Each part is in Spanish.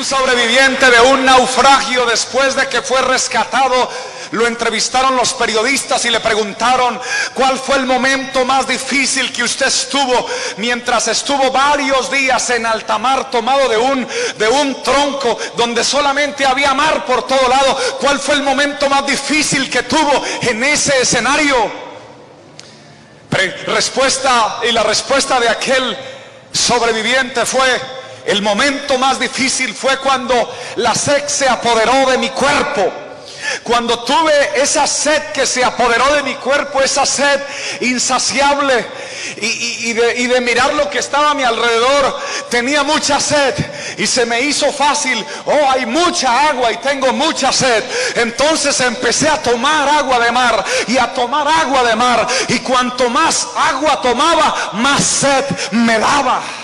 Un sobreviviente de un naufragio después de que fue rescatado, lo entrevistaron los periodistas y le preguntaron cuál fue el momento más difícil que usted estuvo mientras estuvo varios días en alta mar tomado de un de un tronco donde solamente había mar por todo lado. ¿Cuál fue el momento más difícil que tuvo en ese escenario? respuesta y la respuesta de aquel sobreviviente fue el momento más difícil fue cuando la sed se apoderó de mi cuerpo. Cuando tuve esa sed que se apoderó de mi cuerpo, esa sed insaciable y, de, mirar lo que estaba a mi alrededor, tenía mucha sed y se me hizo fácil, oh, hay mucha agua y tengo mucha sed. Entonces empecé a tomar agua de mar y a tomar agua de mar y cuanto más agua tomaba, más sed me daba.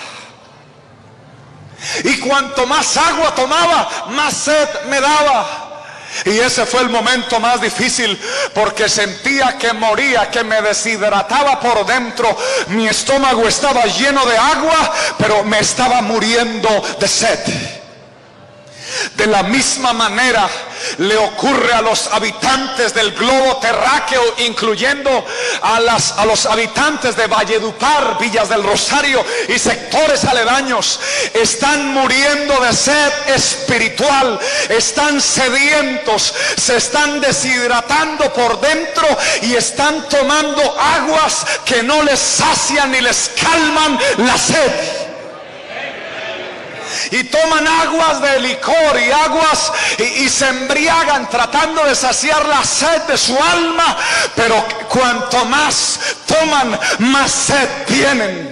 Y cuanto más agua tomaba, más sed me daba. Y ese fue el momento más difícil porque sentía que moría, que me deshidrataba por dentro. Mi estómago estaba lleno de agua, pero me estaba muriendo de sed. De la misma manera le ocurre a los habitantes del globo terráqueo, incluyendo a, los habitantes de Valledupar, Villas del Rosario y sectores aledaños. Están muriendo de sed espiritual, están sedientos, se están deshidratando por dentro y están tomando aguas que no les sacian ni les calman la sed y toman aguas de licor y aguas y, se embriagan tratando de saciar la sed de su alma, pero cuanto más toman, más sed tienen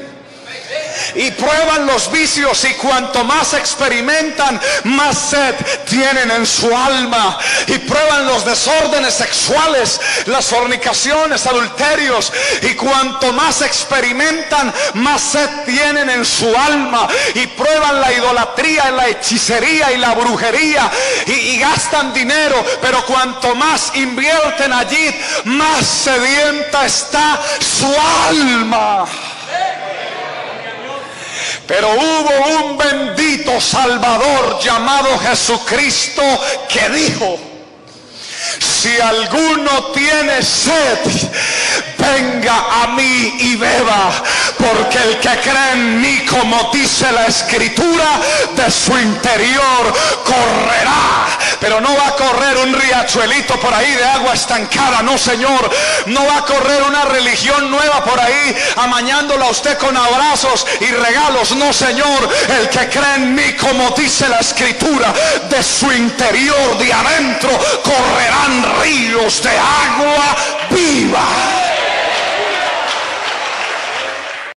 y prueban los vicios y cuanto más experimentan, más sed tienen en su alma. Y prueban los desórdenes sexuales, las fornicaciones, adulterios. Y cuanto más experimentan, más sed tienen en su alma. Y prueban la idolatría, la hechicería y la brujería. Y, y gastan dinero, pero cuanto más invierten allí, más sedienta está su alma. Pero hubo un bendito Salvador llamado Jesucristo que dijo, si alguno tiene sed, venga a mí y beba, porque el que cree en mí, como dice la escritura, de su interior correrá. Pero no va a correr un riachuelito por ahí de agua estancada, no señor. No va a correr una religión nueva por ahí, amañándola a usted con abrazos y regalos, no señor. El que cree en mí, como dice la escritura, de su interior, de adentro, correrán ríos de agua viva.